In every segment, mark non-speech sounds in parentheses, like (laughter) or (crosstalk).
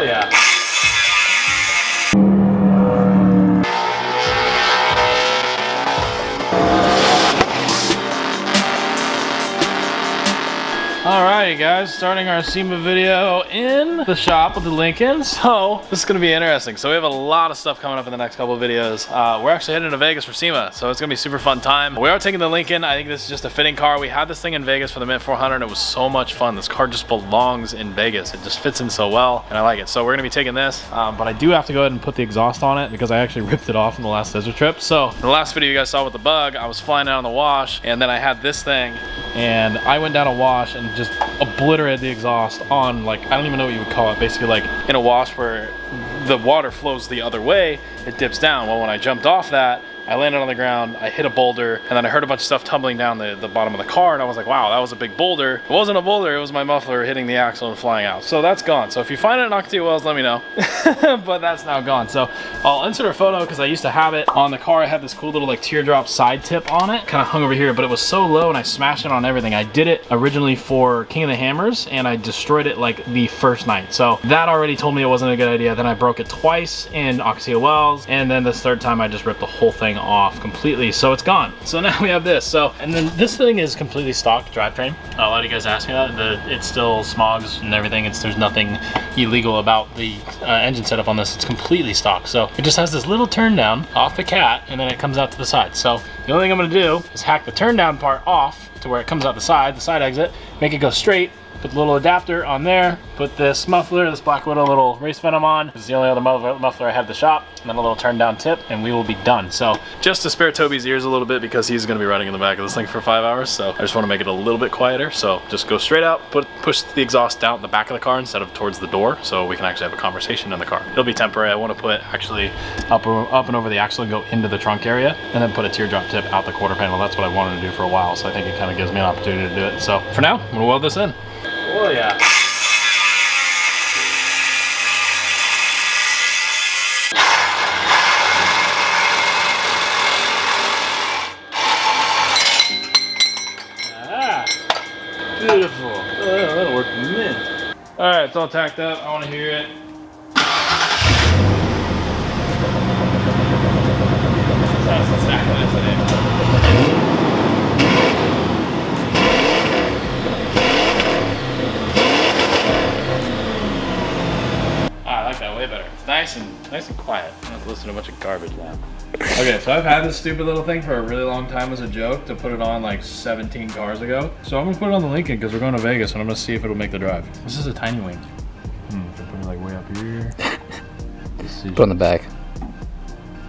Oh yeah. Alrighty guys, starting our SEMA video in the shop with the Lincoln. (laughs) So this is gonna be interesting. So we have a lot of stuff coming up in the next couple of videos. Uh, we're actually heading to Vegas for SEMA, so it's gonna be super fun time. We are taking the Lincoln. I think this is just a fitting car. We had this thing in Vegas for the Mint 400 and it was so much fun. This car just belongs in Vegas. It just fits in so well and I like it. So we're gonna be taking this, um, but I do have to go ahead and put the exhaust on it because I actually (laughs) ripped it off in the last desert trip. So the last video you guys saw with the bug, I was flying out on the wash and then I had this thing and I went down a wash and just obliterated the exhaust on like, I don't even know what you would call it, basically like in a wash where the water flows the other way, it dips down. Well, when I jumped off that, I landed on the ground, I hit a boulder, and then I heard a bunch of stuff tumbling down the, the bottom of the car, and I was like, wow, that was a big boulder. It wasn't a boulder, it was my muffler hitting the axle and flying out. So that's gone. So if you find it in Ocotillo Wells, let me know. (laughs) but that's now gone. So I'll insert a photo because I used to have it on the car. I had this cool little like teardrop side tip on it, kind of hung over here, but it was so low and I smashed it on everything. I did it originally for King of the Hammers, and I destroyed it like the first night. So that already told me it wasn't a good idea. Then I broke it twice in Ocotillo Wells, and then this third time I just ripped the whole thing off completely so it's gone. So now (laughs) we have this. So, and then this thing is completely stock drivetrain. A lot of you guys ask me that. The, it still smogs and everything. It's There's nothing illegal about the uh, engine setup on this. It's completely stock. So it just has this little turn down off the cat and then it comes out to the side. So the only thing I'm gonna do is hack the turn down part off to where it comes out the side, the side exit, make it go straight, put the little adapter on there, put this muffler, this Black Widow little race venom on. This is the only other muffler I have the shop, and then a little turn down tip, and we will be done. So just to spare Toby's ears a little bit because he's gonna be riding in the back of this thing for five hours, so I just wanna make it a little bit quieter. So just go straight out, put push the exhaust down the back of the car instead of towards the door, so we can actually have a conversation in the car. It'll be temporary. I wanna put actually up, up and over the axle and go into the trunk area, and then put a teardrop tip out the quarter panel. That's what I wanted to do for a while, so I think it kind of gives me an opportunity to do it. So for now, I'm gonna weld this in. Oh yeah. Ah, beautiful. Oh, that'll. All right, it's all tacked up. I want to hear it. That's exactly this, Ah, I like that way better. It's nice and nice and quiet. I don't have to listen to a bunch of garbage now. Okay, so I've had this stupid little thing for a really long time as a joke to put it on like 17 cars ago. So I'm gonna put it on the Lincoln because we're going to Vegas and I'm gonna see if it'll make the drive. This is a tiny wing. Hmm, so put it like way up here. (laughs) Put on the back.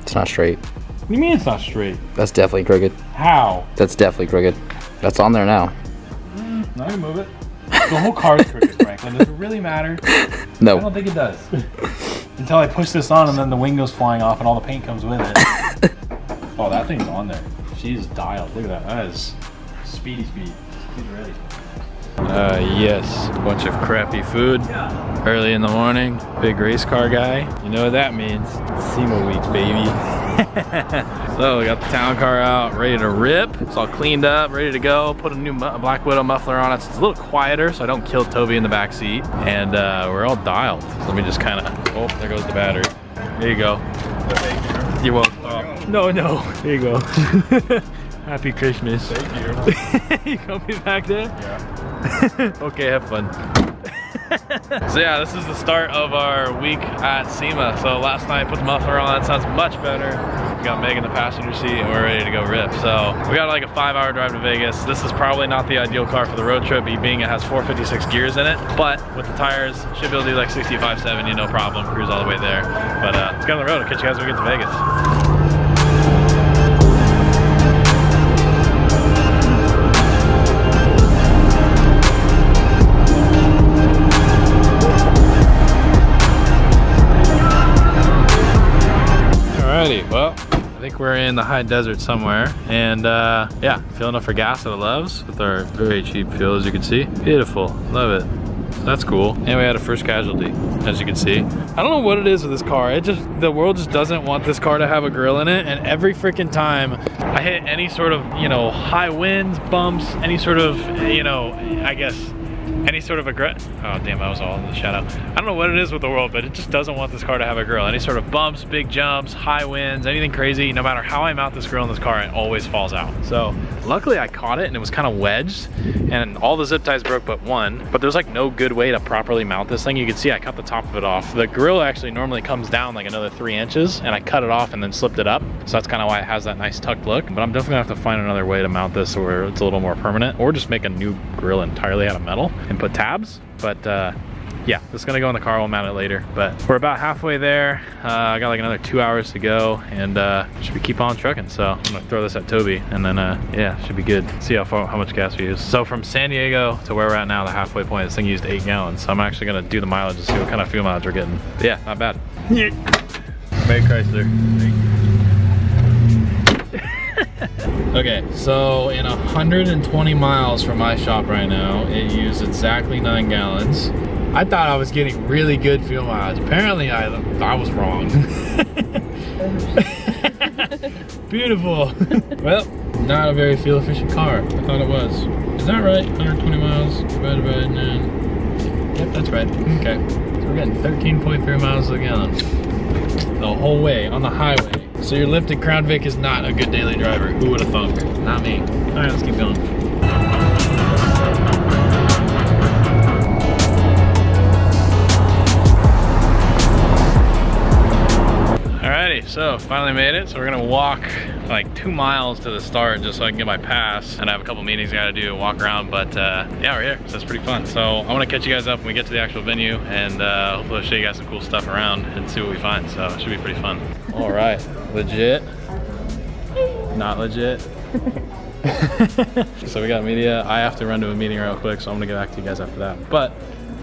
It's not straight. What do you mean it's not straight? That's definitely crooked. How? That's definitely crooked. That's on there now. Now you move it. The whole car's crooked, (laughs) Franklin. Does it really matter? No. I don't think it does. (laughs) Until I push this on and then the wing goes flying off and all the paint comes with it. (laughs) oh, that thing's on there. She's dialed. Look at that. That is speedy speed. She's ready. Uh, yes. Bunch of crappy food. Early in the morning. Big race car guy. You know what that means. SEMA week, baby. So we got the town car out, ready to rip. It's all cleaned up, ready to go. Put a new Black Widow muffler on it. So it's a little quieter so I don't kill Toby in the back seat. And uh, we're all dialed. So let me just kind of, oh, there goes the battery. There you go. You're welcome. Oh, no, no. There you go. (laughs) Happy Christmas. Thank you. (laughs) you me back there? Yeah. (laughs) okay, have fun. So yeah, this is the start of our week at SEMA. So last night put the muffler on, sounds much better. We got Meg in the passenger seat and we're ready to go rip. So we got like a five hour drive to Vegas. This is probably not the ideal car for the road trip, being it has 456 gears in it. But with the tires, should be able to do like 65, 70, no problem, cruise all the way there. But uh, let's get on the road. I'll catch you guys when we get to Vegas. Alrighty, well, I think we're in the high desert somewhere. And uh, yeah, filling up for gas at a Love's with our very cheap fuel, as you can see. Beautiful, love it. That's cool. And we had a first casualty, as you can see. I don't know what it is with this car. It just, the world just doesn't want this car to have a grill in it. And every freaking time I hit any sort of, you know, high winds, bumps, any sort of, you know, I guess, any sort of a grill. Oh damn, I was all in the shadow. I don't know what it is with the world, but it just doesn't want this car to have a grill. Any sort of bumps, big jumps, high winds, anything crazy, no matter how I mount this grill in this car, it always falls out. So luckily I caught it and it was kind of wedged and all the zip ties broke but one, but there's like no good way to properly mount this thing. You can see I cut the top of it off. The grill actually normally comes down like another three inches and I cut it off and then slipped it up. So that's kind of why it has that nice tucked look, but I'm definitely gonna have to find another way to mount this where it's a little more permanent or just make a new grill entirely out of metal and put tabs. But uh, yeah, this is gonna go in the car, we'll mount it later. But we're about halfway there. Uh, I got like another two hours to go and uh, should we keep on trucking. So I'm gonna throw this at Toby and then uh, yeah, should be good. See how far, how much gas we use. So from San Diego to where we're at now, the halfway point, this thing used eight gallons. So I'm actually gonna do the mileage and see what kind of fuel mileage we're getting. But yeah, not bad. Yeah. May Chrysler. (laughs) okay, so in 120 miles from my shop right now, it used exactly nine gallons. I thought I was getting really good fuel mileage. Apparently, I, I was wrong. (laughs) Beautiful. (laughs) well, not a very fuel efficient car. I thought it was. Is that right? 120 miles divided by 9. Yep, that's right. Okay. So we're getting 13.3 miles a gallon. The whole way on the highway. So your lifted Crown Vic is not a good daily driver. Who would have thunk? Not me. All right, let's keep going. Alrighty, so finally made it. So we're gonna walk like two miles to the start just so I can get my pass. And I have a couple meetings I gotta do, walk around, but uh, yeah, we're here, so that's pretty fun. So I wanna catch you guys up when we get to the actual venue and uh, hopefully I'll show you guys some cool stuff around and see what we find. So it should be pretty fun. All right, legit, not legit. (laughs) (laughs) so we got media. I have to run to a meeting real quick, so I'm gonna get back to you guys after that. But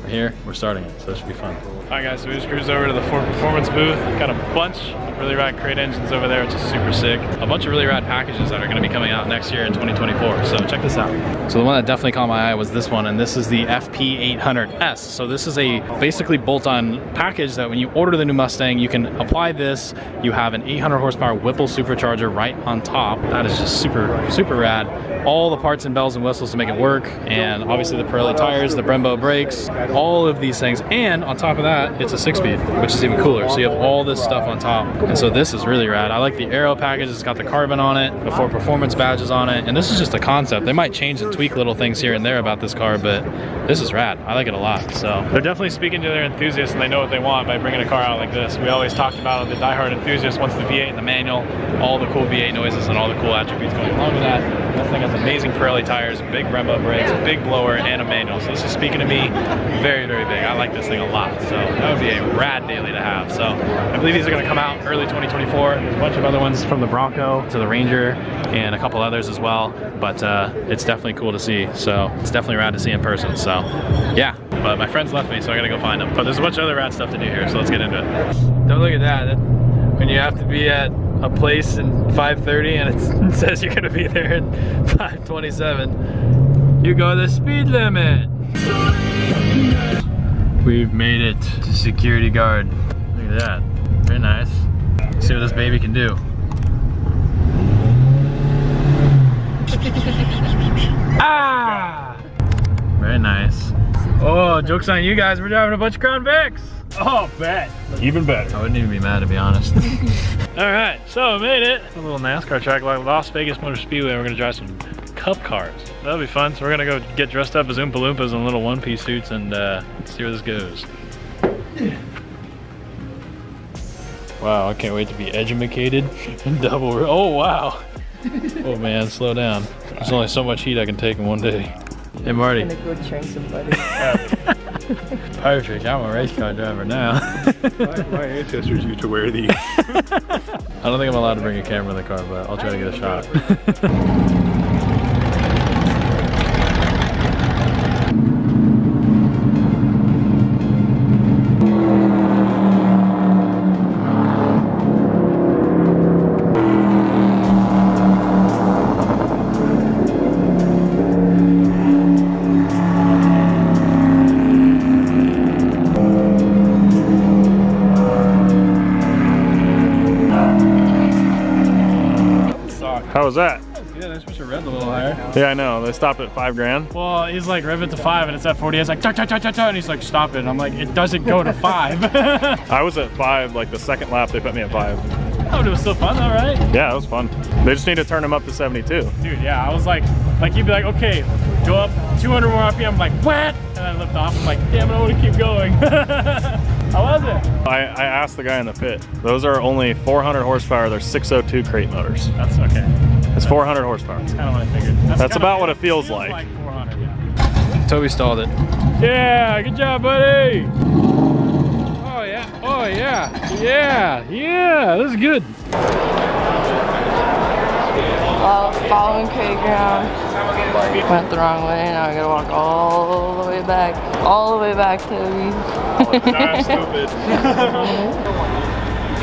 here, we're starting it, so it should be fun. All right guys, so we just cruised over to the Ford Performance booth. Got a bunch of really rad crate engines over there, which is super sick. A bunch of really rad packages that are gonna be coming out next year in 2024, so check this out. So the one that definitely caught my eye was this one, and this is the FP800S. So this is a basically bolt-on package that when you order the new Mustang, you can apply this. You have an 800 horsepower Whipple supercharger right on top. That is just super, super rad. All the parts and bells and whistles to make it work, and obviously the Pirelli tires, the Brembo brakes, all of these things. And on top of that, it's a six-speed, which is even cooler. So you have all this stuff on top. And so this is really rad. I like the aero package. It's got the carbon on it, the Ford Performance badges on it. And this is just a concept. They might change and tweak little things here and there about this car, but this is rad. I like it a lot. So they're definitely speaking to their enthusiasts and they know what they want by bringing a car out like this. We always talked about the diehard enthusiast wants the V8 and the manual, all the cool V8 noises and all the cool attributes going along with that. This thing has amazing Pirelli tires, big Brembo brakes, big blower, and a manual. So this is speaking to me very, very big. I like this thing a lot. So that would be a rad daily to have. So I believe these are gonna come out early 2024. There's a bunch of other ones from the Bronco to the Ranger and a couple others as well. But uh, it's definitely cool to see. So it's definitely rad to see in person. So yeah, but my friends left me, so I gotta go find them. But there's a bunch of other rad stuff to do here, so let's get into it. Don't look at that when you have to be at a place in 5.30 and (laughs) it says you're gonna be there in 5.27, you go the speed limit. We've made it to security guard. Look at that, very nice. Let's see what this baby can do. (laughs) ah! Very nice. Oh, joke's on you guys, we're driving a bunch of Crown Vics. Oh, bet. Even better. I wouldn't even be mad to be honest. (laughs) All right, so we made it. A little NASCAR track like Las Vegas Motor Speedway. We're gonna drive some cup cars. That'll be fun. So we're gonna go get dressed up as Oompa Loompas in little one-piece suits and uh, see where this goes. Wow, I can't wait to be educated and (laughs) double. Oh wow. Oh man, slow down. There's only so much heat I can take in one day. Hey Marty. gonna go train somebody. Perfect. I'm a race car driver now. my, my ancestors used to wear these. (laughs) I don't think I'm allowed to bring a camera in the car, but I'll try to get a shot. (laughs) was that? Yeah, they're supposed to rev a little higher. Yeah, I know. They stopped at five grand. Well, he's like, rev it to five, and it's at 40. He's like, cha cha cha cha cha, and he's like, stop it. And I'm like, it doesn't go to five. (laughs) I was at five, like the second lap, they put me at five. oh, but it was still fun though, right? Yeah, it was fun. They just need to turn them up to 72. Dude, yeah, I was like, like he'd be like, okay, go up 200 more RPM. I'm like, what? And I lift off. I'm like, damn it, I want to keep going. (laughs) How was it? I, I asked the guy in the pit. Those are only 400 horsepower. They're 602 crate motors. That's okay. It's 400 horsepower. That's kind of what I figured. That's kinda- about what it feels like. 400, yeah. Toby stalled it. Yeah, good job, buddy. Oh yeah, oh yeah, yeah, yeah. This is good. Well, following Craig around. Went the wrong way, now I gotta walk all the way back. All the way back, Toby. Oh, That's stupid. (laughs)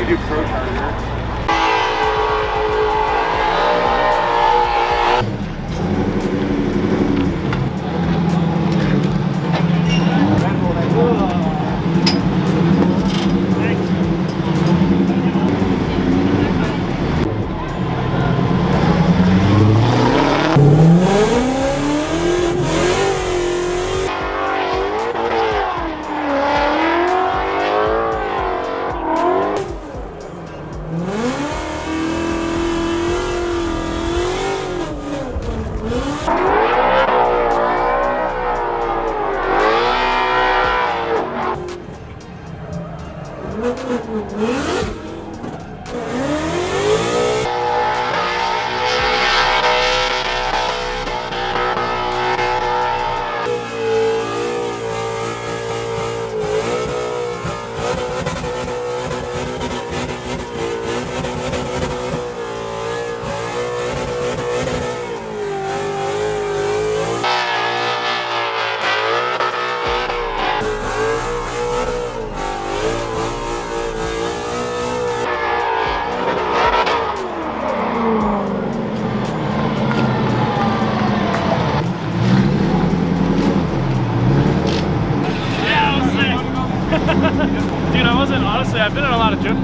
(laughs) you do pro Yeah,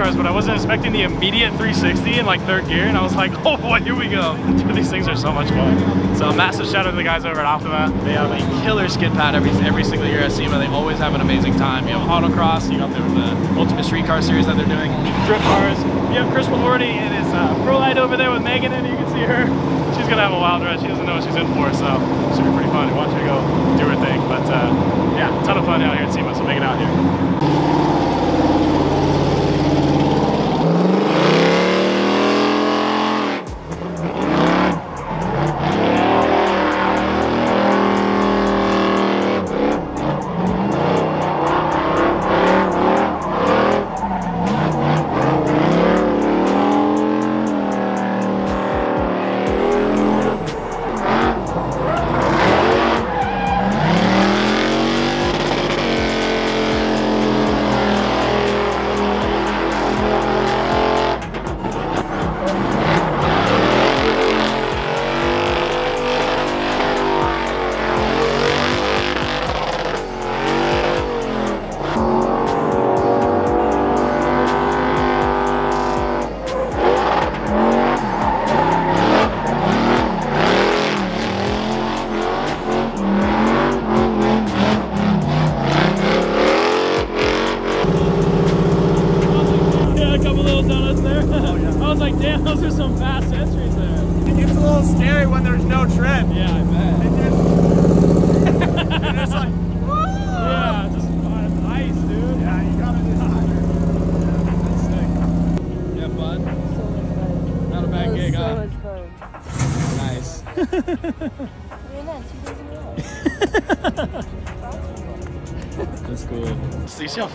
cars, but I wasn't expecting the immediate 360 in like third gear, and I was like, (laughs) oh boy, here we go. Dude, (laughs) these things are so much fun. So a massive shout out to the guys over at Optima. They have a killer skid pad every every single year at SEMA. They always have an amazing time. You have autocross, you got the, the Ultimate Street Car Series that they're doing, drift cars. You have Chris Malorty and his uh, pro light over there with Megan, and you can see her. She's gonna have a wild ride. She doesn't know what she's in for, so it should be pretty fun watch her go do her thing. But uh, yeah, ton of fun out here at SEMA, so make it out here.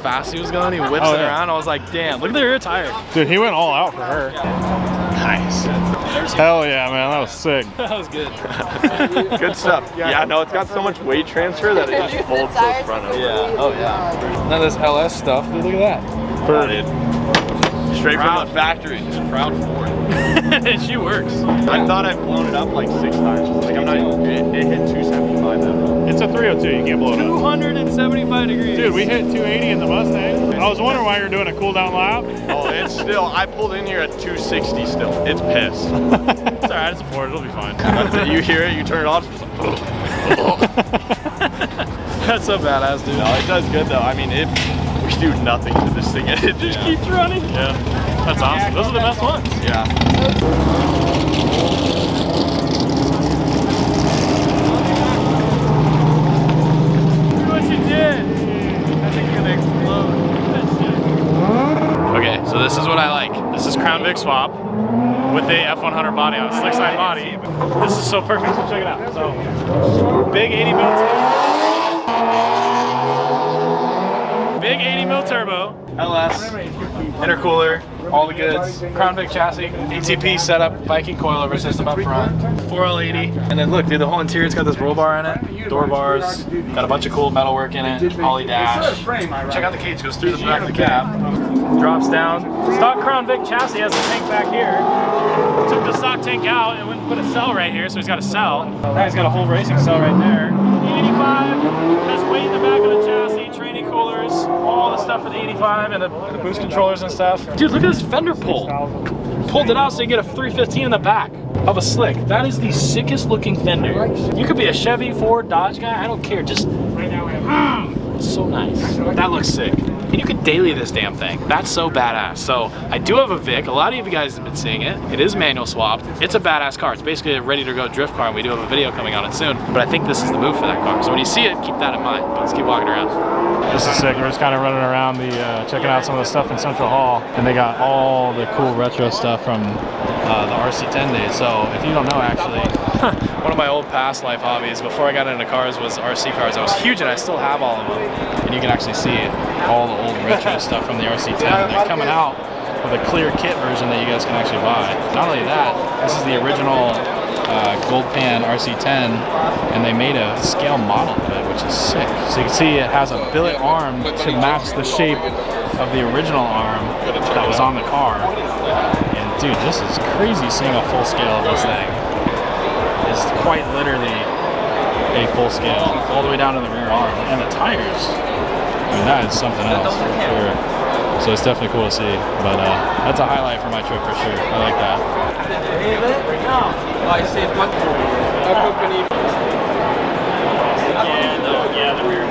Fast he was going? He whips Oh, it yeah. around. I was like, damn, look at the rear tire. Dude, he went all out for her. Nice. Hell yeah, man. That was sick. (laughs) That was good. (laughs) Good stuff. Yeah, no, it's got so much weight transfer that it just folds those front over. Yeah. Oh yeah. None of this LS stuff. Dude, look at that. Yeah, dude. Straight from the factory. Just proud for it. (laughs) she works. I thought I'd blown it up like six times. Like I'm not. It, it hit 275 now. It's It's a 302. You can't blow it up. 275 degrees. Dude, we hit 280 in the Mustang. I was wondering why you're doing a cool down lap. Oh, it's still, I pulled in here at 260 still. It's pissed. (laughs) It's all right. It's a Ford. It'll be fine. That's (laughs) it. You hear it, you turn it off. (laughs) That's so badass, dude. No, it does good though. I mean, it, we do nothing to this thing. It just keeps running. Yeah. That's awesome. Those are the best ones. Yeah. what you did. I think you're gonna explode. Okay, so this is what I like. This is Crown Vic swap with the F100 body on a slick side body. This is so perfect, so check it out. So, big 80 mil Big 80 mil turbo, LS, intercooler, all the goods, Crown Vic chassis, ATP setup, Viking coilover system up front, 4L80, and then look, dude, the whole interior's got this roll bar in it, door bars, got a bunch of cool metalwork in it, poly dash. Check out the cage, goes through the back of the cab, drops down. Stock Crown Vic chassis has a tank back here. Took the stock tank out and went and put a cell right here, so he's got a cell. Now he's got a whole racing cell right there. The 85 has weight in the back of the chassis, stuff for the 85 and the, the boost controllers and stuff. Dude, look at this fender pull. Pulled it out so you get a 315 in the back of a slick. That is the sickest looking fender. You could be a Chevy, Ford, Dodge guy, I don't care. Just, mm, so nice. That looks sick. And you could daily this damn thing. That's so badass. So I do have a Vic. A lot of you guys have been seeing it. It is manual swapped. It's a badass car. It's basically a ready to go drift car and we do have a video coming on it soon. But I think this is the move for that car. So when you see it, keep that in mind. But let's keep walking around. This is sick. We're just kind of running around the, uh, checking out some of the stuff in Central Hall. And they got all the cool retro stuff from uh, the RC10 days. So if you don't know, actually, (laughs) One of my old past life hobbies before I got into cars was RC cars. I was huge and I still have all of them. And you can actually see all the old retro stuff from the RC10. And they're coming out with a clear kit version that you guys can actually buy. Not only that, this is the original uh, Gold Pan RC10 and they made a scale model of it, which is sick. So you can see it has a billet arm to match the shape of the original arm that was on the car. And dude, this is crazy seeing a full scale of this thing It's quite literally a full scale, all the way down to the rear arm. And the tires, I mean, that is something else for sure. So it's definitely cool to see. But uh, that's a highlight for my trip for sure. I like that. Yeah, no, yeah, the rear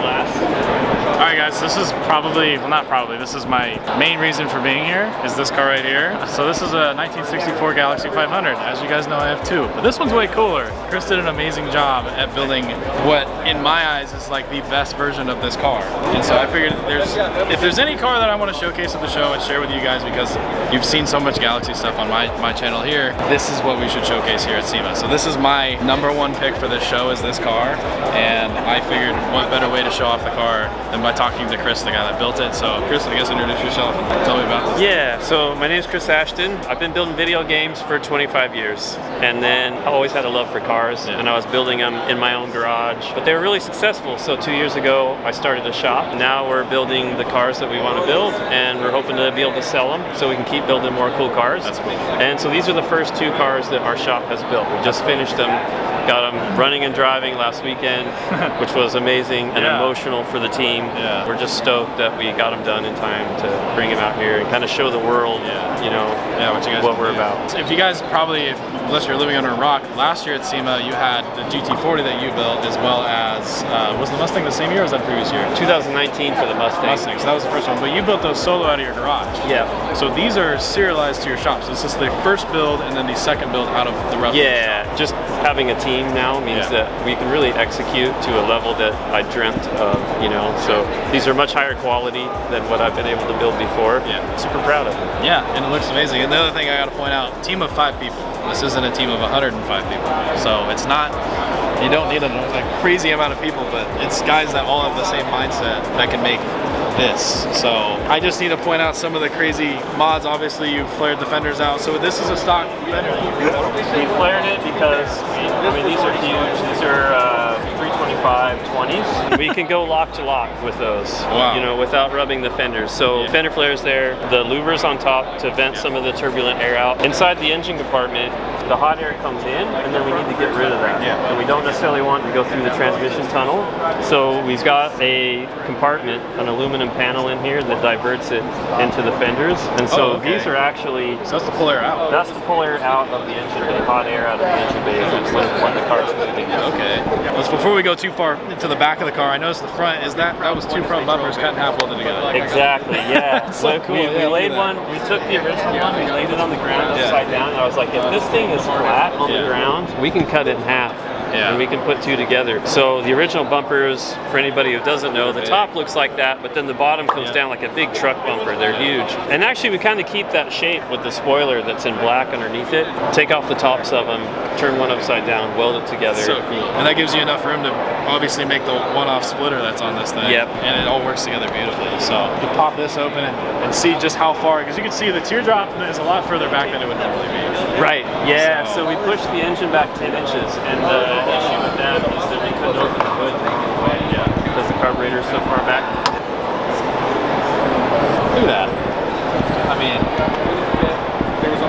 glass. All right, guys, this is probably, well, not probably, this is my main reason for being here, is this car right here. So this is a 1964 Galaxie 500. As you guys know, I have two, but this one's way cooler. Chris did an amazing job at building what, in my eyes, is like the best version of this car. And so I figured there's, if there's any car that I want to showcase at the show and share with you guys, because you've seen so much Galaxie stuff on my, my channel here, this is what we should showcase here at SEMA. So this is my number one pick for this show is this car, and I figured what better way to show off the car than by talking to Chris, the guy that built it. So Chris, I guess introduce yourself and tell me about this. Yeah, so my name is Chris Ashton. I've been building video games for 25 years. And then I always had a love for cars, and I was building them in my own garage. But they were really successful, so two years ago I started a shop. Now we're building the cars that we want to build, and we're hoping to be able to sell them so we can keep building more cool cars. That's cool. And so these are the first two cars that our shop has built. We just finished them, got them running and driving last weekend, (laughs) which was amazing and Yeah. emotional for the team. Yeah. We're just stoked that we got them done in time to bring them out here and kind of show the world, Yeah. you know, Yeah, what you guys what we're do. about. If you guys probably, if, unless you're living under a rock, last year at SEMA you had the GT40 that you built as well as, uh, was the Mustang the same year or was that the previous year? 2019 for the Mustang. Mustang, so that was the first one, but you built those solo out of your garage. Yeah. So these are serialized to your shop. So this is the first build and then the second build out of the rest. Yeah, just having a team now means Yeah. that we can really execute to a level that I dreamt of, you know. So these are much higher quality than what I've been able to build before. Yeah. Super proud of it. Yeah, and it looks amazing. And the other thing I gotta point out, team of five people. This isn't a team of 105 people. So it's not, you don't need a, a crazy amount of people, but it's guys that all have the same mindset that can make this. So I just need to point out some of the crazy mods. Obviously you flared the fenders out. So this is a stock fender. We flared it because we, I mean these are huge. These are uh, 325 20s. We can go lock to lock with those. Wow. You know, without rubbing the fenders. So Yeah. fender flares there. The louvers on top to vent some of the turbulent air out. Inside the engine compartment, the hot air comes in, and then we need to get rid of that. Yeah. And we don't necessarily want to go through the transmission tunnel, so we've got a compartment, an aluminum panel in here that diverts it into the fenders, and so Oh, okay. these are actually So that's the pull air out. that's to pull air out of the engine bay, hot air out of the engine bay when, when the car's moving. Okay. Let's, before we go too far into the back of the car, I noticed the front is that that was two front bumpers cut in half welded together. Exactly, yeah. (laughs) so We- cool, We, yeah, we look laid one, we took the original one, we laid it on the ground Yeah. upside down, and I was like, if this thing is flat on the ground, we can cut it in half. Yeah. And we can put two together. So the original bumpers, for anybody who doesn't know, the top looks like that, but then the bottom comes Yeah. down like a big truck bumper. They're huge. And actually, we kind of keep that shape with the spoiler that's in black underneath it. Take off the tops of them, turn one upside down, weld it together. So cool. And that gives you enough room to obviously make the one-off splitter that's on this thing. Yep. And it all works together beautifully. So you pop this open and, and see just how far, because you can see the teardrop is a lot further back than it would normally be. Right, yeah, So- so we pushed the engine back 10 inches, and the issue with that is that couldn't open the hood it yeah, because the carburetor is so far back. Look at that. I mean,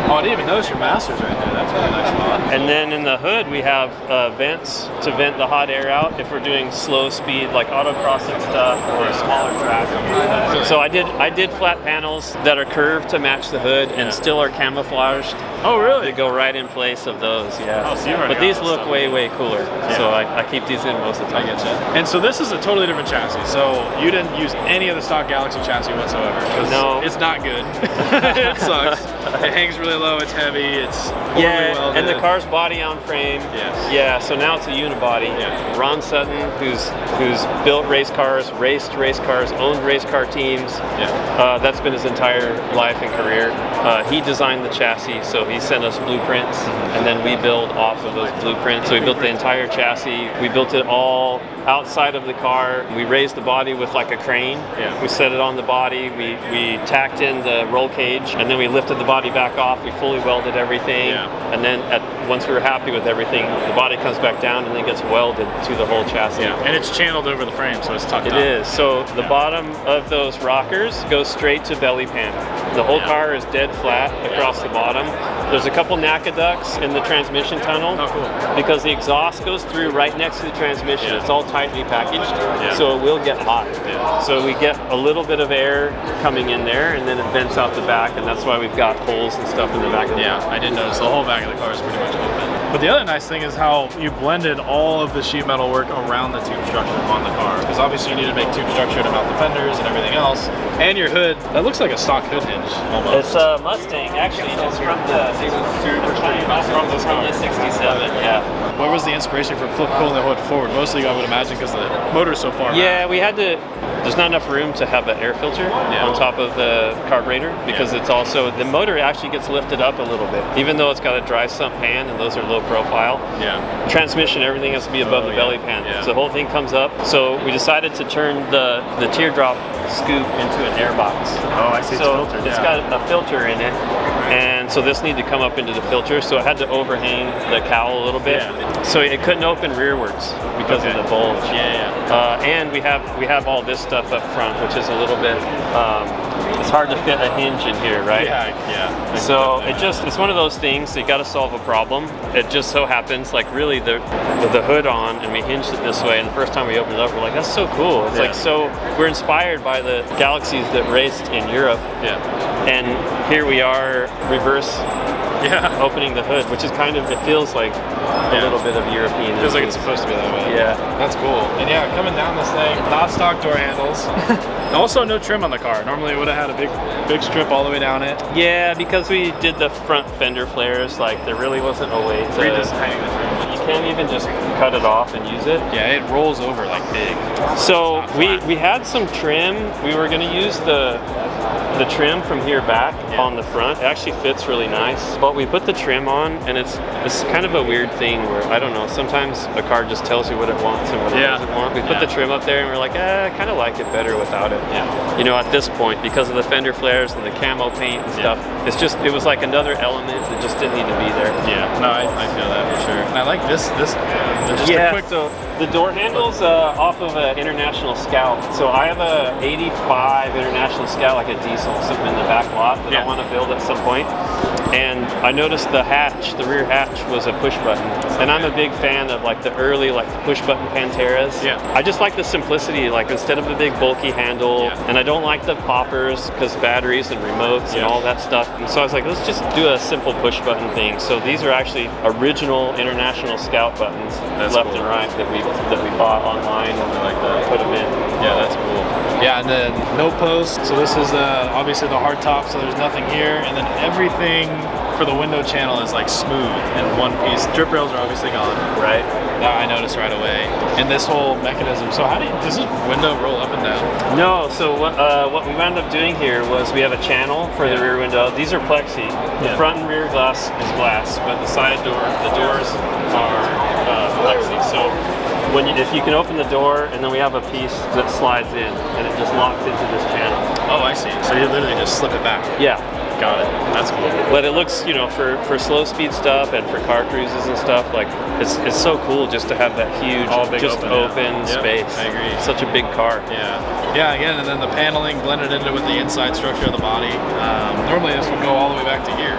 oh, I didn't even notice your masters right there. That's really nice spot. And then in the hood, we have uh, vents to vent the hot air out if we're doing slow speed, like autocrossing stuff or a smaller track. So I did I did flat panels that are curved to match the hood and still are camouflaged. Oh, really? They go right in place of those, yeah. Oh, so you already but these look way, way cooler. So I, I keep these in most of the time. I get you. And so this is a totally different chassis. So you didn't use any of the stock Galaxie chassis whatsoever. No. It's not good. (laughs) it sucks. It hangs really low. It's heavy. It's Yeah, welded. and the car's body on frame. Yes. Yeah, so now it's a unibody. Yeah. Ron Sutton, who's who's built race cars, raced race cars, owned race car teams. Yeah. Uh, that's been his entire life and career. Uh, he designed the chassis, so he sent us blueprints, and then we build off of those blueprints. So we built the entire chassis. We built it all outside of the car. We raised the body with like a crane. Yeah. We set it on the body. We we tacked in the roll cage, and then we lifted the body back off. We fully welded everything, Yeah. and then at, once we were happy with everything, the body comes back down and then gets welded to the whole chassis. Yeah. And it's channeled over the frame, so it's tucked It up. is. So the bottom of those rockers goes straight to belly pan. The whole Yeah. car is dead flat across the bottom. There's a couple NACA ducts in the transmission tunnel Oh, cool. because the exhaust goes through right next to the transmission. Yeah. It's all tightly packaged, Yeah. so it will get hot. Yeah. So we get a little bit of air coming in there, and then it vents out the back, and that's why we've got holes and stuff in the back of the Yeah, I did notice the whole back of the car is pretty much open. But the other nice thing is how you blended all of the sheet metal work around the tube structure on the car. Because obviously you need to make tube structure to mount the fenders and everything else. And your hood, that looks like a stock hood hinge almost. It's a Mustang, actually. It's from the from the, from the '67. Yeah. What was the inspiration for flip pulling the hood forward? Mostly I would imagine because the motor's so far Yeah, we had to. There's not enough room to have an air filter Yeah. on top of the carburetor because Yeah. it's also the motor actually gets lifted up a little bit, even though it's got a dry sump pan and those are low profile. Yeah. Transmission, everything has to be above Oh, the yeah. belly pan, so the whole thing comes up. So we decided to turn the the teardrop scoop into an air box. Oh, I see. It's so filtered, it's yeah. got a filter in it, and so this needed to come up into the filter. So it had to overhang the cowl a little bit, Yeah. so it couldn't open rearwards because Okay. of the bulge. Yeah, yeah. Uh, and we have we have all this stuff up front, which is a little bit. Um, it's hard to fit a hinge in here, right? Yeah, yeah. So it just it's one of those things. You got to solve a problem. It just so happens, like really, the with the hood on, and we hinged it this way. And the first time we opened it up, we're like, that's so cool. It's Yeah. like so. We're inspired by the galaxies that raced in Europe, Yeah. and here we are, reverse Yeah. opening the hood, which is kind of it feels like a Yeah. little bit of European. It Feels like it's supposed to be that way. Yeah. That's cool. And yeah, coming down this thing, not stock door handles. (laughs) also no trim on the car. Normally it would have had a big big strip all the way down it. Yeah, because we did the front fender flares, like there really wasn't a way to. Redesigning the trim. You can't even just cut it off and use it. Yeah, it rolls over like big. So we we had some trim. We were gonna use the the trim from here back Yeah. on the front. It actually fits really nice. But we put the trim on, and it's it's kind of a weird thing where I don't know. Sometimes a car just tells you what it wants and what it doesn't want. We put Yeah. the trim up there, and we're like, eh, I kind of like it better without it. Yeah. You know, at this point, because of the fender flares and the camo paint and stuff, it's just it was like another element that just didn't need to be there. Yeah, no, I, I feel that for sure. And I like this this just yeah, a quick so the door handles uh, off of an International Scout. So I have a 85 International Scout, like a diesel, sitting in the back lot that Yeah. I want to build at some point. And I noticed the hatch, the rear hatch, was a push button. And I'm a big fan of like the early like the push button Panteras. Yeah. I just like the simplicity, like instead of the big bulky handle, Yeah. and I don't like the poppers because batteries and remotes and all that stuff. And so I was like, let's just do a simple push button thing. So these are actually original International Scout buttons, That's left cool. and right, that we that we bought online and like that. put them in. Yeah, that's cool. Yeah, and then no post. So this is uh, obviously the hard top, so there's nothing here. And then everything for the window channel is like smooth in one piece. Drip rails are obviously gone. Right. That I noticed right away. And this whole mechanism. So how do you, does this window roll up and down? No, so what, uh, what we wound up doing here was we have a channel for the rear window. These are plexi. The Yeah. front and rear glass is glass, but the side door, the doors are uh, plexi. So when you, if you can open the door, and then we have a piece that slides in, and it just locks into this channel. Oh, I see. So you literally just slip it back. Yeah. Got it. That's cool. But it looks, you know, for, for slow speed stuff and for car cruises and stuff, like it's, it's so cool just to have that huge, All big just open, yeah. open Yep, space. I agree. Such a big car. Yeah. Yeah, again, and then the paneling blended into with the inside structure of the body. Um, normally this would go all the way back to here.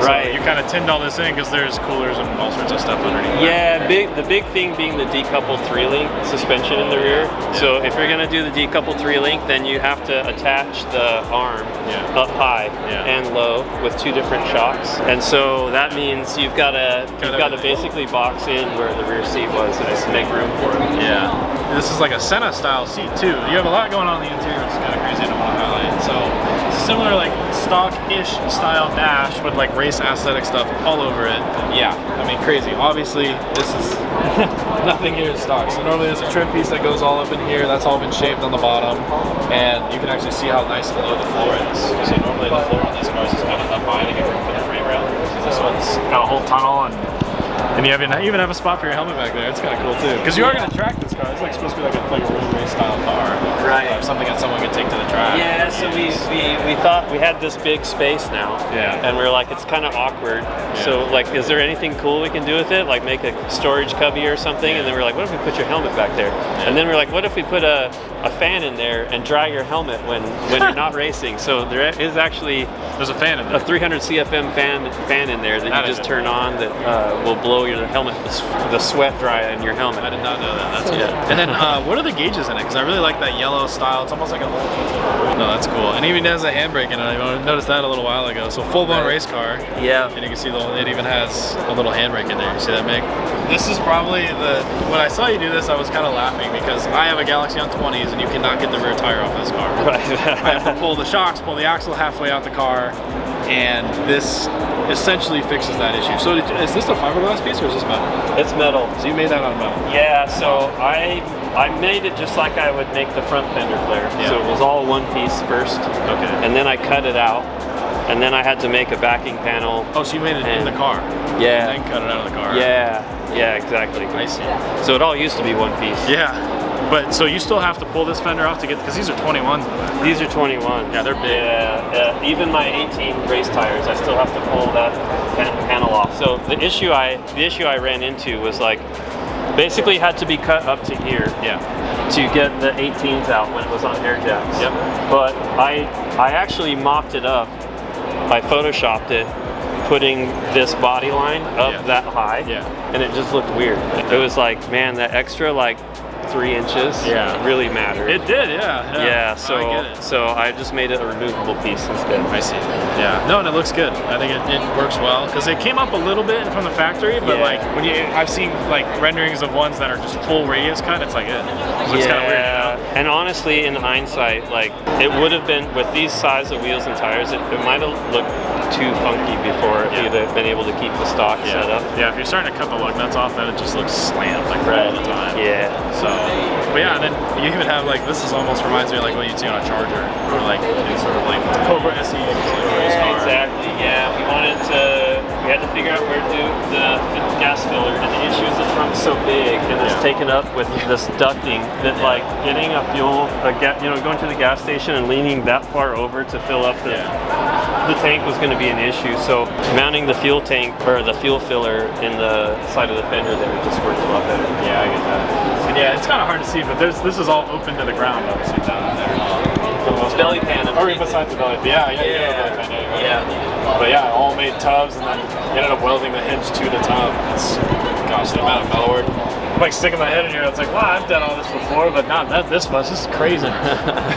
So Right. you kind of tinned all this in because there's coolers and all sorts of stuff underneath. Yeah, big. The big thing being the decoupled three-link suspension in the rear. So if you're gonna do the decoupled three-link, then you have to attach the arm Yeah. up high Yeah. and low with two different shocks. And so that means you've got to you've Got to basically box in where the rear seat was and make room for it. Yeah. This is like a Senna style seat too. You have a lot going on in the interior, which is kind of crazy. I don't want to highlight. So similar like stock-ish style dash with like race aesthetic stuff all over it. Yeah, I mean crazy. Obviously, this is (laughs) nothing here is stock. So normally there's a trim piece that goes all up in here. That's all been shaped on the bottom, and you can actually see how nice and low the floor is. So normally the floor on these cars is kind of up high to get room for the frame rail. This one's got a whole tunnel and. And you even, even have a spot for your helmet back there. It's kind of cool too. Because you are going to track this car. It's like supposed to be like a, like a road race style car. Right. Or something that someone could take to the track. Yeah, so we, we, we thought we had this big space now. Yeah. And we are like, it's kind of awkward. So, like, is there anything cool we can do with it? Like, make a storage cubby or something? And then we're like, what if we put your helmet back there? And then we're like, what if we put a, a fan in there and dry your helmet when, when you're not (laughs) racing? So, there is actually There's a fan in a 300 CFM fan fan in there that, That you just turn on that uh, will blow your helmet, the, the sweat dry in your helmet. I did not know that. That's cool. Yeah. And then, uh, what are the gauges in it? Because I really like that yellow style. It's almost like a little. No, that's cool. And even has a handbrake in it. I noticed that a little while ago. So full blown race car. Yeah. And you can see the, it even has a little handbrake in there. You see that, Meg? This is probably the. When I saw you do this, I was kind of laughing because I have a Galaxie on 20s and you cannot get the rear tire off this car. (laughs) Right. I have to pull the shocks, pull the axle halfway out the car, and this essentially fixes that issue. So did, is this a fiberglass piece or is this metal? it's metal. So you made that out of metal. Yeah, so I I made it just like I would make the front fender flare. Yeah. So it was all one piece first, Okay. and then I cut it out, and then I had to make a backing panel. Oh, so you made it in the car. Yeah. And then cut it out of the car. Yeah, yeah, exactly. I see. So it all used to be one piece. Yeah. But so you still have to pull this fender off to get because these are 21s. These are 21. Yeah, they're big. Yeah, uh, even my 18 race tires, I still have to pull that panel off. So the issue I the issue I ran into was like basically had to be cut up to here Yeah. to get the 18s out when it was on air jacks. Yep. But I I actually mocked it up. I photoshopped it, putting this body line up Yeah. that high. Yeah. And it just looked weird. It was like, man, that extra like three inches Yeah. really mattered. It did, yeah. yeah, so I get it. so I just made it a removable piece instead. I see. Yeah. No, and it looks good. I think it, it works well because it came up a little bit from the factory, but Yeah. like when you, I've seen like renderings of ones that are just full radius cut. It's like eh, it looks kind of weird. And honestly, in hindsight, like it would have been with these size of wheels and tires, it, it might have looked too funky before if Yeah. you'd have been able to keep the stock Yeah. set up. Yeah. If you're starting to cut the lug nuts off, then it just looks slammed like all the time. Yeah. So, but yeah, and then you even have like this is almost reminds me of like what you'd see on a Charger or like it's sort of like Cobra SE race Yeah, car. exactly. Yeah, we wanted to. We had to figure out where to do the gas filler, and the issue is the front so big and it's Yeah. taken up with this ducting that like getting a fuel, a ga- you know, going to the gas station and leaning that far over to fill up the the tank was going to be an issue. So mounting the fuel tank or the fuel filler in the side of the fender there just works a lot better. Yeah, I get that. And yeah, it's kind of hard to see, but there's this is all open to the ground, obviously down there. For the most part. Belly pan. Or underneath besides the belly, yeah, yeah, yeah, Yeah. belly yeah. Yeah. But yeah, all made tubs, and then ended up welding the hinge to the tub. It's gosh, the amount of metal work. I'm like sticking my head in here. It's like, wow, I've done all this before, but not that this much. This is crazy. (laughs)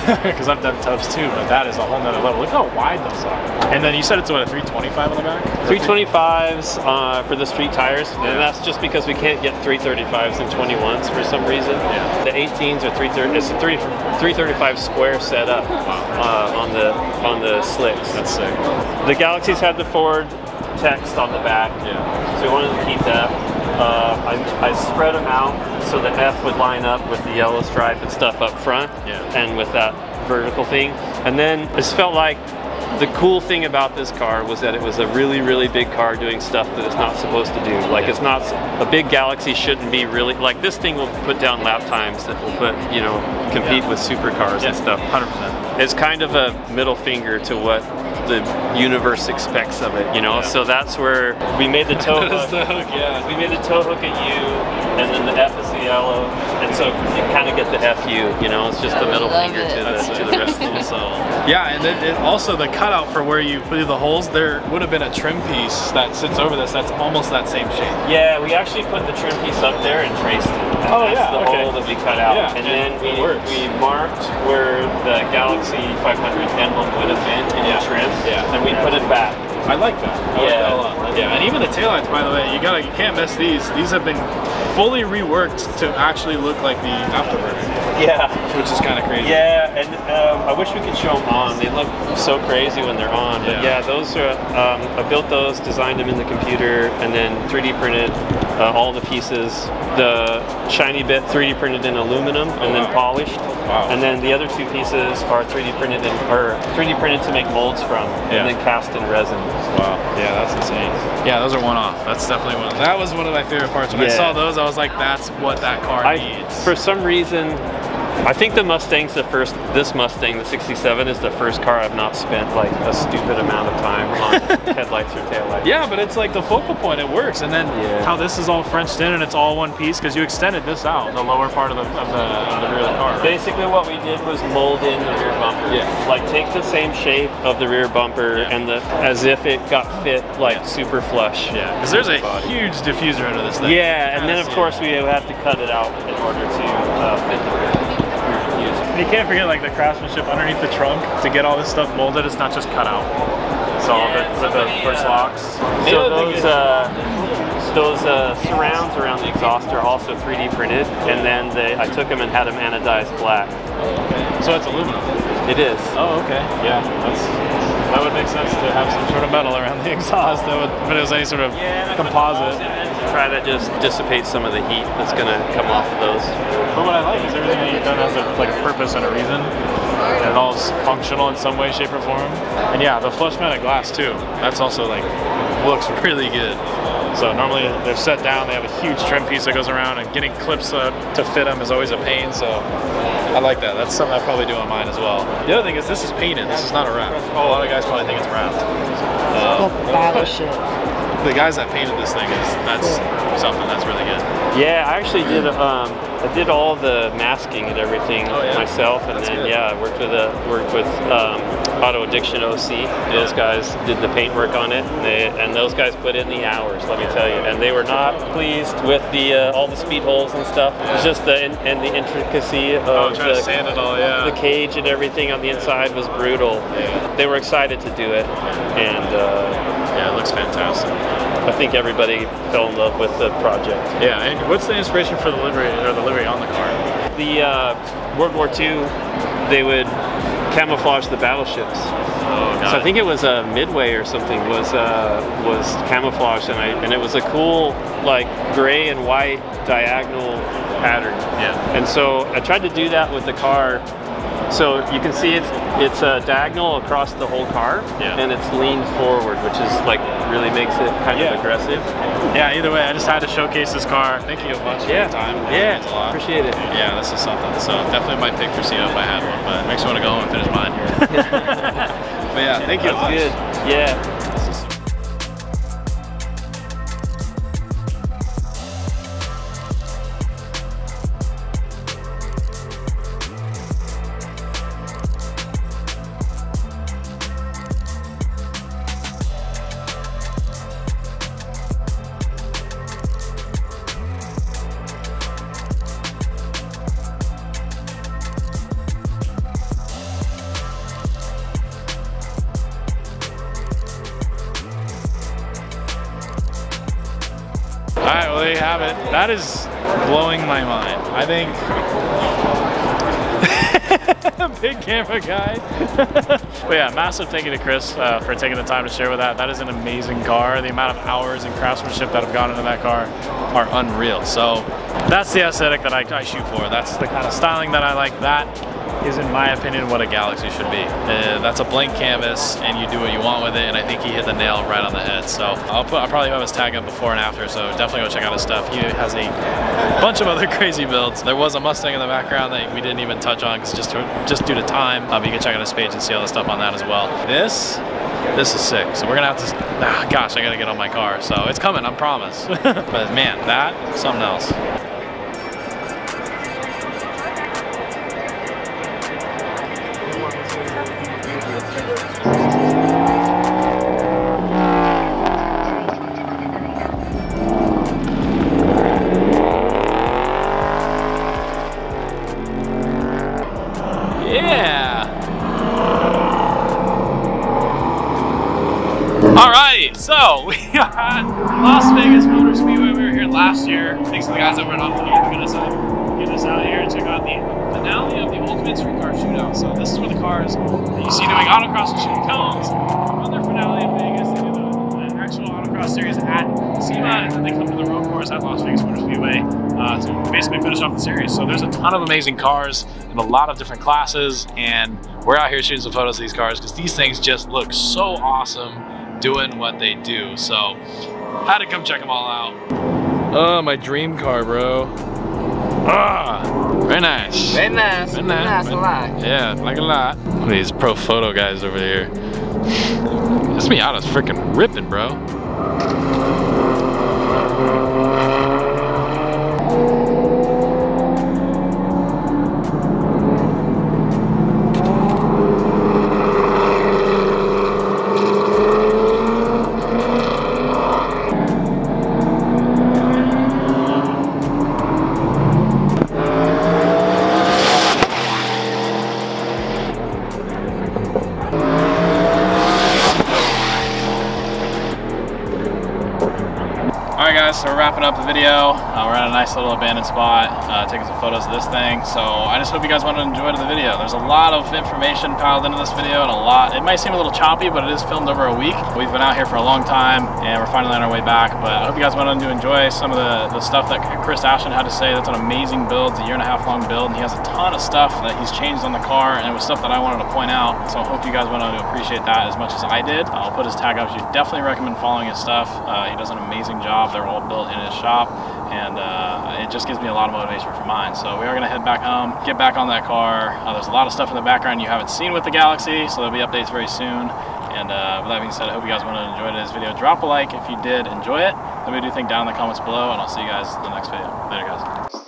(laughs) Because I've done tubs too, but that is a whole nother level. Look how wide those are. And then you said it's what a 325 on the back. 325s uh, for the street tires, and that's just because we can't get 335s and 21s for some reason. Yeah. The 18s are 330. It's a 3, 335 square setup uh, on the on the slicks. That's sick. The Galaxies had the Ford text on the back, Yeah. so we wanted to keep that. Uh, I, I spread them out so the F would line up with the yellow stripe and stuff up front, Yeah. and with that vertical thing. And then it felt like the cool thing about this car was that it was a really, really big car doing stuff that it's not supposed to do. Like it's not a big Galaxie shouldn't be really like this thing will put down lap times that will put you know compete with supercars and stuff. 100%. It's kind of a middle finger to what the universe expects of it, you know. So that's where we made the (laughs) toe hook. the hook, yeah. We made the toe hook at U, and then the F is the yellow, and so you kind of get the FU. You know, it's just the middle finger it. to the, That's to the rest of the (laughs) soul. Yeah, and then it, also the cutout for where you put the holes, there would have been a trim piece that sits over this that's almost that same shape. Yeah, we actually put the trim piece up there and traced it. And Oh, that's yeah, the okay. hole that we cut out. Yeah, and then we, we marked where the Galaxie 500 emblem would have been in Yeah. the trim. Yeah. And we put it back. I like that. I like Yeah. that a lot. Yeah, and even the taillights, by the way, you gotta you can't miss these. These have been fully reworked to actually look like the afterburner, Yeah. which is kind of crazy. Yeah, and um, I wish we could show them on. They look so crazy when they're on. But Yeah. yeah, those are. Um, I built those, designed them in the computer, and then 3D printed uh, all the pieces. The shiny bit 3D printed in aluminum and then wow. polished. Wow. And then the other two pieces are 3D printed in, or 3D printed to make molds from, Yeah. and then cast in resin. Wow. Yeah, that's insane. Yeah, those are one off. That's definitely one. Of, That was one of my favorite parts. When I saw those, I was like, that's what that car I, needs. for some reason, I think the Mustang's the first. This Mustang, the '67, is the first car I've not spent like a stupid amount of time on (laughs) headlights or taillights. yeah, but it's like the focal point. It works, and then Yeah. How this is all Frenched in and it's all one piece because you extended this out, the lower part of the of the, of the rear of the car. right? Basically, what we did was mold in the rear bumper. Yeah. Like take the same shape of the rear bumper Yeah. and the as if it got fit like Yeah. super flush. yeah, because there's a Body. huge diffuser under this thing. Yeah, and then of Kinda course we have to cut it out in order to uh, fit the rear rear diffuser. And you can't forget like the craftsmanship underneath the trunk to get all this stuff molded. It's not just cut out. So Yeah, the, with the somebody, push uh, locks. So those uh, those uh, surrounds around the exhaust are also 3D printed, and then they, I took them and had them anodized black. So it's aluminum. It is. Oh, okay. Yeah, that's that would make sense to have some sort of metal around the (laughs) exhaust. That would, if it was any sort of composite. To try to just dissipate some of the heat that's going to come off of those. But what I like is everything that you've done has a, like purpose and a reason. And it all is functional in some way, shape, or form. And yeah, the flush mounted glass too. That's also like Looks (laughs) really good. So normally they're set down, they have a huge trim piece that goes around and getting clips uh, to fit them is always a pain. So I like that. That's something I'll probably do on mine as well. The other thing is this is painted. This is not a wrap. Oh, A lot of guys probably think it's wrapped. The battleship. The guys that painted this thing is that's something that's really good. Yeah, I actually did. Um, I did all the masking and everything Oh, yeah? myself, and That's then good. yeah, I worked with a worked with um, Auto Addiction OC. Those guys did the paintwork on it, and, they, and those guys put in the hours. Let me tell you, and they were not pleased with the uh, all the speed holes and stuff. It's just the and, and the intricacy of Oh, the, to sand it all, yeah. the cage and everything on the inside was brutal. Yeah. They were excited to do it, and uh, Yeah, it looks fantastic. I think everybody fell in love with the project. Yeah, and what's the inspiration for the livery or the livery on the car? The uh, World War II, they would camouflage the battleships. Oh So I think it was a Midway or something was uh, was camouflaged, and I and it was a cool like gray and white diagonal pattern. Yeah. And so I tried to do that with the car So you can see it's it's uh, diagonal across the whole car, Yeah. and it's leaned forward, which is like really makes it kind Yeah. of aggressive. Yeah, either way, I just had to showcase this car. Thank you a bunch for Yeah. your time. It Yeah, a lot. appreciate it. Yeah, this is something. So definitely my pick for SEMA if I had one, but makes me want to go home and finish mine. (laughs) but yeah, thank you. a That's bunch. good. Yeah. It. That is blowing my mind. I think (laughs) big camera guy. (laughs) but yeah, massive thank you to Chris uh, for taking the time to share with that. That is an amazing car. The amount of hours and craftsmanship that have gone into that car are unreal. So that's the aesthetic that I, I shoot for. That's the kind of styling that I like. That is, in my opinion, what a Galaxie should be. Uh, that's a blank canvas, and you do what you want with it. And I think he hit the nail right on the head. So I'll put, I'll probably have his tag up before and after. So definitely go check out his stuff. He has a bunch of other (laughs) crazy builds. There was a Mustang in the background that we didn't even touch on just to, just due to time. Uh, but you can check out his page and see all the stuff on that as well. This. This is sick. So we're gonna have to. Ah, gosh, I gotta get on my car. So it's coming, I promise. (laughs) but man, that something else. At Las Vegas Motor Speedway. We were here last year. Thanks to the guys that went off to get us out, get us out here and check out the finale of the Ultimate Street Car Shootout. So this is where the cars that you see doing autocross and shooting cones run their finale in Vegas. They do the, the actual autocross series at SEMA, and then they come to the road course at Las Vegas Motor Speedway uh, to basically finish off the series. So there's a ton of amazing cars in a lot of different classes, and we're out here shooting some photos of these cars because these things just look so awesome doing what they do. So had to come check them all out. Oh, my dream car, bro. Ah, very nice. Very nice. Very Very nice. I like. Yeah, like a lot. Look at these pro photo guys over here. This Miata's freaking ripping, bro. So we're wrapping up the video. Uh, we're at a nice little abandoned spot, uh, taking some photos of this thing. So I just hope you guys want to enjoy the video. There's a lot of information piled into this video and a lot, it might seem a little choppy, but it is filmed over a week. We've been out here for a long time and we're finally on our way back. But I hope you guys want to enjoy some of the, the stuff that Chris Ashton had to say. That's an amazing build. It's a year and a half long build and he has a ton of stuff that he's changed on the car and it was stuff that I wanted to point out. So I hope you guys want to appreciate that as much as I did. I'll put his tag up. You definitely recommend following his stuff. Uh, he does an amazing job. They're all built in his shop, and uh, it just gives me a lot of motivation for mine. So we are gonna head back home, get back on that car. Uh, there's a lot of stuff in the background you haven't seen with the Galaxie, so there'll be updates very soon. And uh, with that being said, I hope you guys want to enjoy this video. Drop a like if you did enjoy it. Let me do think down in the comments below, and I'll see you guys in the next video. Later, guys.